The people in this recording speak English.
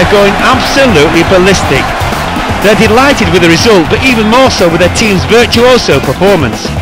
They're going absolutely ballistic. They're delighted with the result, but even more so with their team's virtuoso performance.